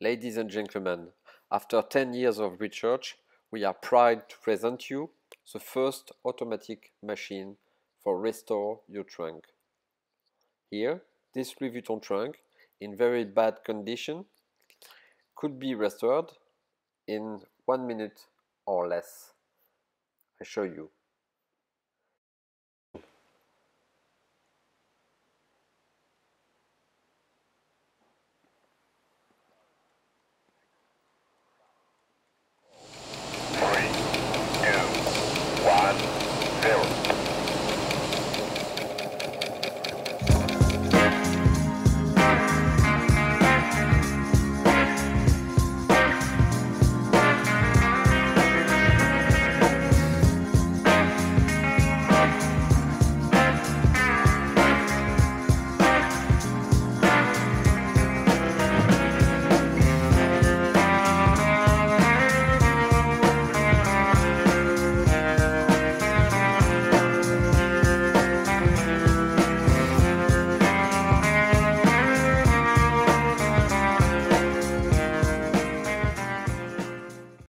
Ladies and gentlemen, after 10 years of research, we are proud to present you the first automatic machine for restore your trunk. Here, this Louis Vuitton trunk, in very bad condition, could be restored in one minute or less. I show you. Three, two, one, zero.